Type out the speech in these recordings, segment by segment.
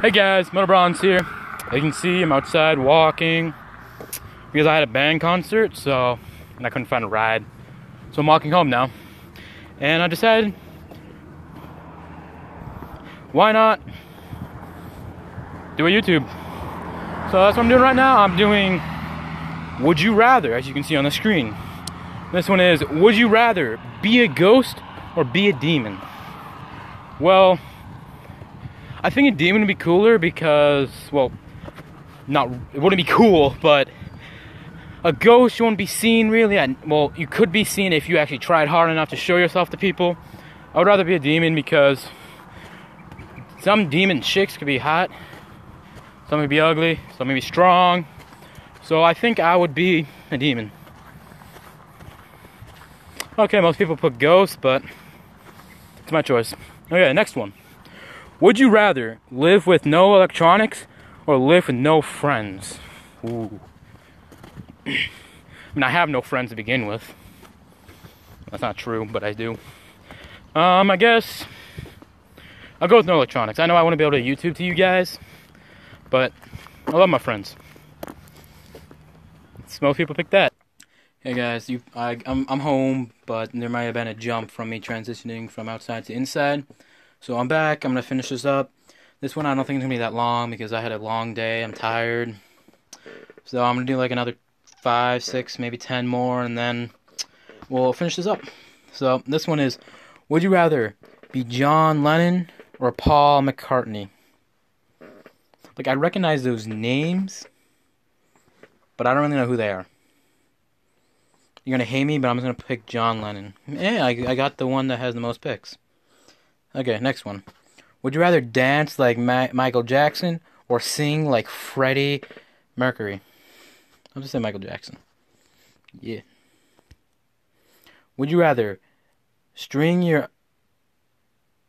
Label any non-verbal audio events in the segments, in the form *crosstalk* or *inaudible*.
Hey guys, MaDaBronze here. As you can see, I'm outside walking because I had a band concert, so and I couldn't find a ride. So I'm walking home now. And I decided, why not do a YouTube? So that's what I'm doing right now. I'm doing Would You Rather, as you can see on the screen. This one is Would you rather be a ghost or be a demon? Well, I think a demon would be cooler because, well, not it wouldn't be cool, but a ghost you won't be seen really. Well, you could be seen if you actually tried hard enough to show yourself to people. I would rather be a demon because some demon chicks could be hot, some may be ugly, some may be strong. So I think I would be a demon. Okay, most people put ghost, but it's my choice. Okay, next one. Would you rather live with no electronics or live with no friends? Ooh. *clears throat* I mean, I have no friends to begin with. That's not true, but I do. Um, I guess I'll go with no electronics. I know I want to be able to YouTube to you guys, but I love my friends. Most people pick that. Hey guys, you, I, I'm, I'm home, but there might have been a jump from me transitioning from outside to inside. So I'm back. I'm gonna finish this up. This one I don't think it's gonna be that long because I had a long day. I'm tired. So I'm gonna do like another five, six, maybe ten more, and then we'll finish this up. So this one is: Would you rather be John Lennon or Paul McCartney? Like I recognize those names, but I don't really know who they are. You're gonna hate me, but I'm just gonna pick John Lennon. Yeah, I, I got the one that has the most picks. Okay, next one. Would you rather dance like Ma- Michael Jackson or sing like Freddie Mercury? I'll just say Michael Jackson. Yeah. Would you rather string your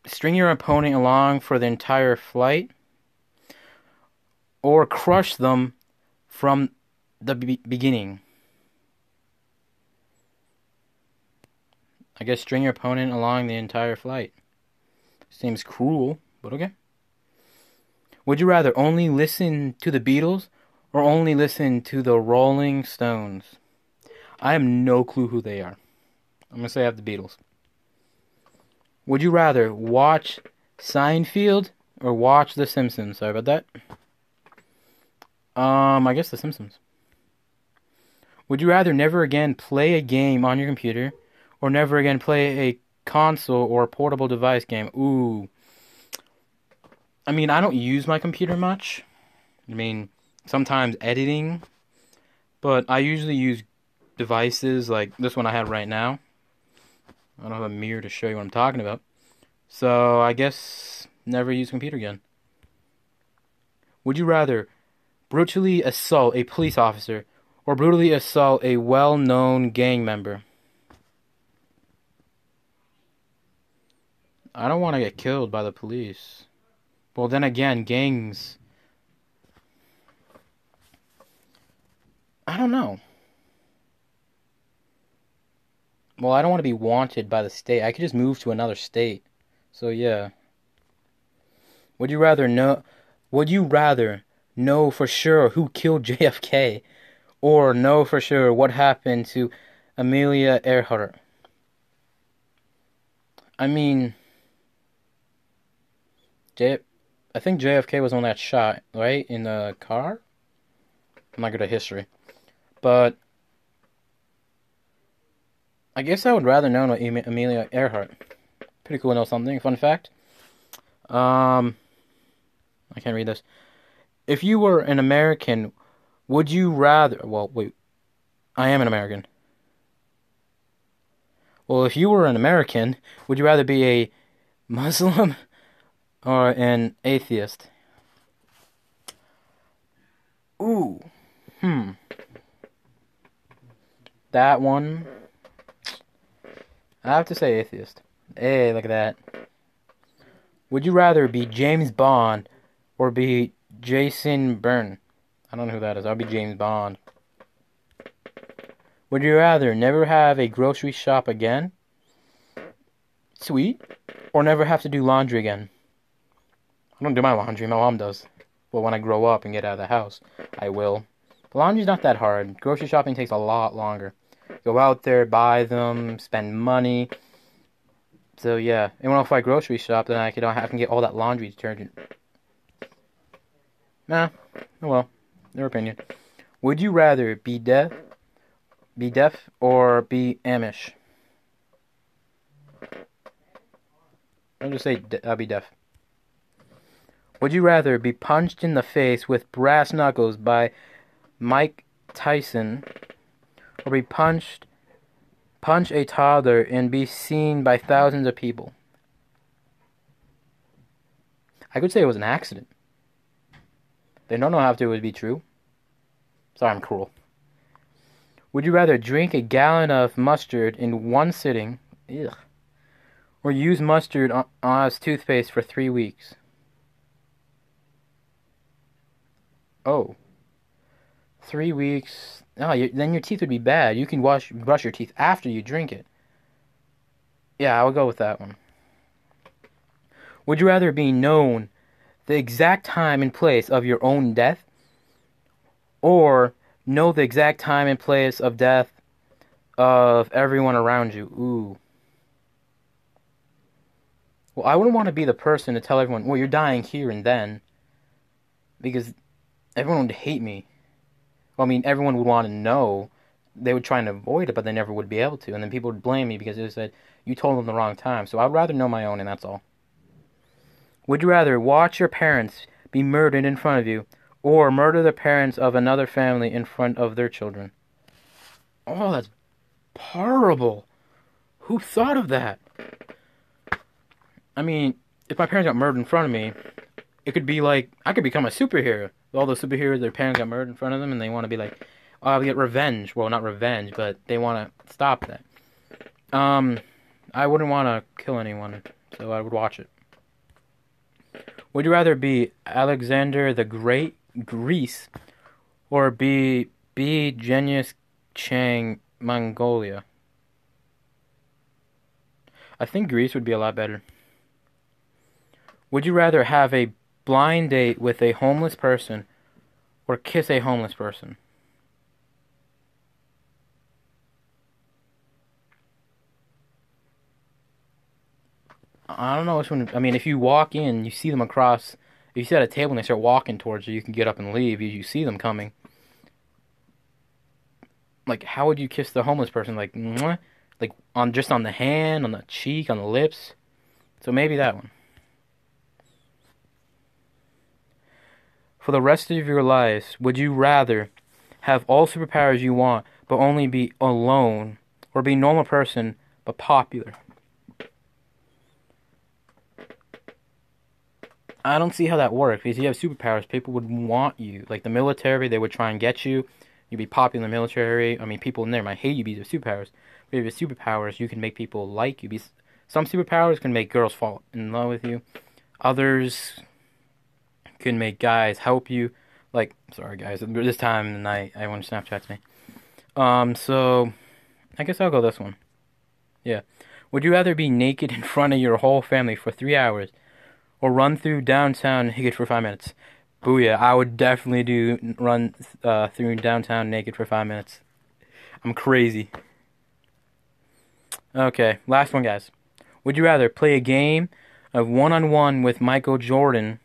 string your opponent along for the entire flight or crush them from the be- beginning? I guess string your opponent along the entire flight. Seems cruel, but okay. Would you rather only listen to the Beatles or only listen to the Rolling Stones? I have no clue who they are. I'm going to say I have the Beatles. Would you rather watch Seinfeld or watch The Simpsons? Sorry about that. Um, I guess The Simpsons. Would you rather never again play a game on your computer or never again play a console or portable device game. Ooh. I mean, I don't use my computer much. I mean, sometimes editing, but I usually use devices like this one I have right now. I don't have a mirror to show you what I'm talking about. So, I guess never use computer again. Would you rather brutally assault a police officer or brutally assault a well-known gang member? I don't want to get killed by the police. Well, then again, gangs. I don't know. Well, I don't want to be wanted by the state. I could just move to another state. So, yeah. Would you rather know would you rather know for sure who killed *laughs* JFK or know for sure what happened to Amelia Earhart? I mean, J- I think JFK was on that shot, right? In the car? I'm not good at history. But I guess I would rather know Amelia Earhart. Pretty cool to know something. Fun fact. Um, I can't read this. If you were an American, would you rather? Well, wait. I am an American. Well, if you were an American, would you rather be a Muslim or an atheist? Ooh. Hmm. That one. I have to say atheist. Hey, look at that. Would you rather be James Bond or be Jason Bourne? I don't know who that is. I'll be James Bond. Would you rather never have a grocery shop again? Sweet. Or never have to do laundry again? I don't do my laundry. My mom does. But when I grow up and get out of the house, I will. The laundry's not that hard. Grocery shopping takes a lot longer. Go out there, buy them, spend money. So yeah, and when if I grocery shop, then I can I can get all that laundry detergent. Nah, oh well, their opinion. Would you rather be deaf, be deaf, or be Amish? I'll just say I'll be deaf. Would you rather be punched in the face with brass knuckles by Mike Tyson, or be punched, punch a toddler and be seen by thousands of people? I could say it was an accident. They don't know how to it would be true. Sorry, I'm cruel. Would you rather drink a gallon of mustard in one sitting, ugh, or use mustard on, as toothpaste for three weeks? Oh. Three weeks. Oh, you, then your teeth would be bad. You can wash brush your teeth after you drink it. Yeah, I will go with that one. Would you rather be known the exact time and place of your own death, or know the exact time and place of death of everyone around you? Ooh. Well, I wouldn't want to be the person to tell everyone, well, you're dying here and then. Because everyone would hate me. Well, I mean, everyone would want to know. They would try and avoid it, but they never would be able to. And then people would blame me because they said, you told them the wrong time. So I'd rather know my own, and that's all. Would you rather watch your parents be murdered in front of you, or murder the parents of another family in front of their children? Oh, that's horrible. Who thought of that? I mean, if my parents got murdered in front of me, it could be like I could become a superhero all those superheroes, their parents got murdered in front of them, and they want to be like, oh, I'll get revenge. Well, not revenge, but they want to stop that. Um, I wouldn't want to kill anyone, so I would watch it. Would you rather be Alexander the Great, Greece, or be be Genghis Khan, Mongolia? I think Greece would be a lot better. Would you rather have a blind date with a homeless person, or kiss a homeless person. I don't know which one. I mean, if you walk in, you see them across. If you sit at a table and they start walking towards you, you can get up and leave. You, you see them coming. Like, how would you kiss the homeless person? Like, mwah? like on just on the hand, on the cheek, on the lips. So maybe that one. For the rest of your lives, would you rather have all superpowers you want but only be alone, or be a normal person but popular? I don't see how that works because you have superpowers, people would want you. Like the military, they would try and get you. You'd be popular in the military. I mean, people in there might hate you because of superpowers. But if you have superpowers, you can make people like you. Be Some superpowers can make girls fall in love with you. Others can make guys help you. Like, sorry guys, this time of the night, everyone Snapchats me. Um, so, I guess I'll go this one. Yeah. Would you rather be naked in front of your whole family for three hours, or run through downtown naked for five minutes? Booyah, I would definitely do run uh, through downtown naked for five minutes. I'm crazy. Okay, last one, guys. Would you rather play a game of one on one with Michael Jordan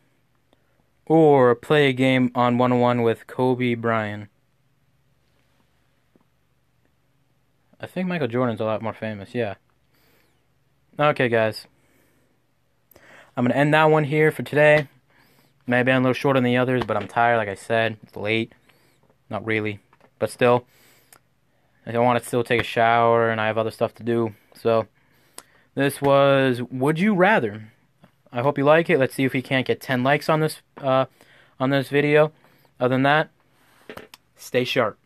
or play a game on one on one with Kobe Bryant. I think Michael Jordan's a lot more famous, yeah. Okay, guys. I'm going to end that one here for today. Maybe I'm a little shorter than the others, but I'm tired, like I said. It's late. Not really. But still, I want to still take a shower, and I have other stuff to do. So, this was Would You Rather? I hope you like it. Let's see if we can't get 10 likes on this uh, on this video. Other than that, stay sharp.